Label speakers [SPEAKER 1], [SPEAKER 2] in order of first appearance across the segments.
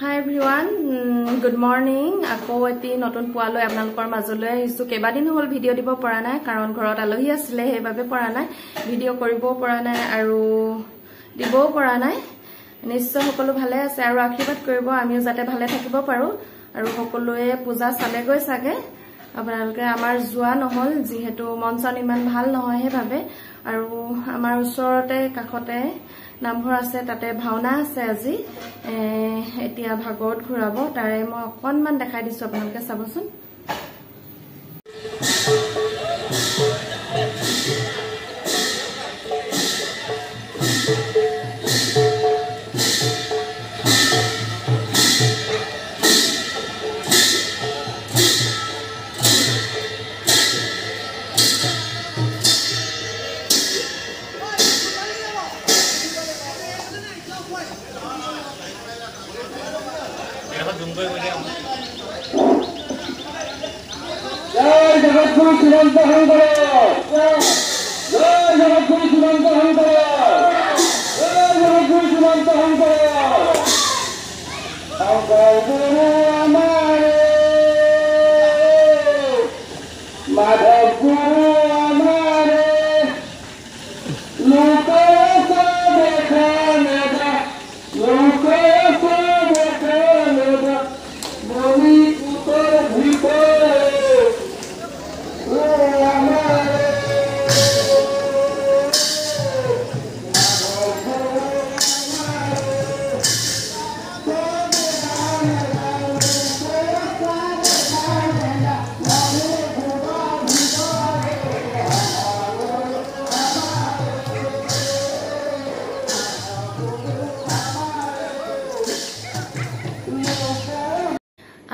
[SPEAKER 1] হাই everyone good morning আকৌ এটি নতুন পোৱালৈ আপোনালোকৰ মাজলৈ আহিছো। কেইবাদিন হ'ল ভিডিঅ' দিব পৰা নাই কাৰণ ঘৰত আলহী আছিলে সেইবাবে পৰা নাই। ভিডিঅ' কৰিবও পৰা নাই আৰু দিবও পৰা নাই। নিশ্চয় সকলো ভালে আছে আৰু আশীৰ্বাদ কৰিব আমিও যাতে ভালে থাকিব পাৰো। আৰু সকলোৱে পূজা চালেগৈ চাগে। আপোনালোকে আমাৰ যোৱা নহল যিহেতু মন চন ইমান ভাল নহয় সেইবাবে আৰু আমাৰ ওচৰতে কাষতে নামঘৰ আছে তাতে ভাওনা আছে আজি। এতিয়া ভাগৱত ঘূৰাব তাৰে মই অকনমান দেখাই দিছো আপোনালোকে চাবচোন।
[SPEAKER 2] জগৎগুরু চূড়ান্ত হরি করো জয় জগৎগুরু চূড়ান্ত হরি করো জয় জগৎগুরু চূড়ান্ত হরি করো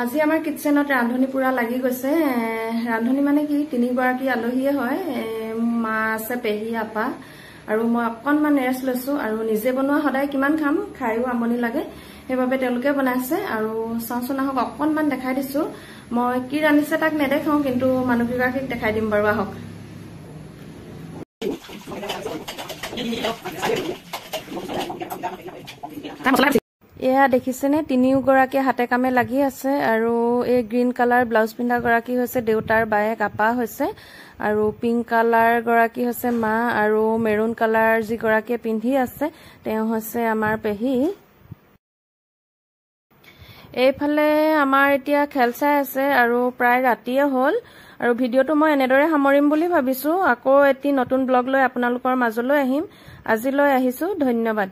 [SPEAKER 1] আজি আমাৰ কিটচেনত ৰান্ধনি পুৰা লাগি গৈছে। ৰান্ধনি মানে কি তিনিগৰাকী আলহীয়ে হয় মা আছে পেহী আপা আৰু মই অকনমান ৰেষ্ট লৈছো আৰু নিজে বনোৱা সদায় কিমান খাম খাইও আমনি লাগে। সেইবাবে তেওঁলোকে বনাইছে আৰু চাওঁচোন আহক অকনমান দেখাই দিছো। মই কি ৰান্ধিছে তাক নেদেখাও কিন্তু মানুহকেইগৰাকীক দেখাই দিম বাৰু আহক। এয়া দেখিছেনে? তিনিওগৰাকীয়ে হাতে কামে লাগি আছে আৰু এই গ্ৰীণ কালাৰ ব্লাউজ পিন্ধা গৰাকী হৈছে দেউতাৰ বায়েক আপা হৈছে আৰু পিংক কালাৰ গৰাকী হৈছে মা আৰু মেৰুণ কালাৰ যিগৰাকীয়ে পিন্ধি আছে তেওঁ হৈছে আমাৰ পেহী। এইফালে আমাৰ এতিয়া খেল চাই আছে আৰু প্ৰায় ৰাতিয়ে হ'ল আৰু ভিডিঅ'টো মই এনেদৰে সামৰিম বুলি ভাবিছো। আকৌ এটি নতুন ব্লগ লৈ আপোনালোকৰ মাজলৈ আহিম। আজিলৈ আহিছো। ধন্যবাদ।